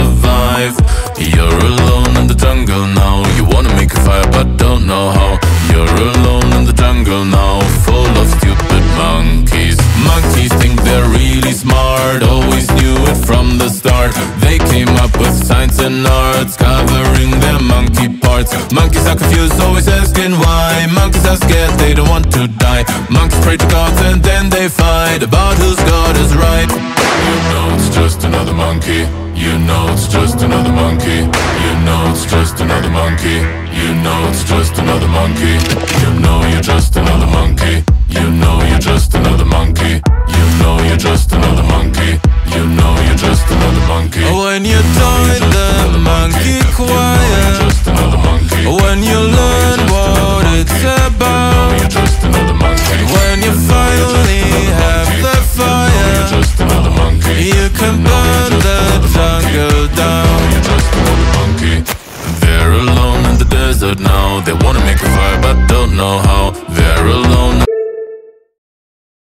survive. You're alone in the jungle now. You wanna make a fire, but don't know how. You're alone in the jungle now, full of stupid monkeys. Monkeys think they're really smart, always knew it from the start. They came up with science and arts, covering their monkey parts. Monkeys are confused, always asking why. Monkeys are scared, they don't want to die. Monkeys pray to gods and then they fight about whose god is right. You know it's just another monkey. You know it's just another monkey. You know it's just another monkey. You know it's just another monkey. You know you're just another monkey. You know you're just another monkey. You know you're just another monkey. You know you're just another monkey. When you're join the monkey They're alone in the desert now. They wanna make a fire, but don't know how. They're alone.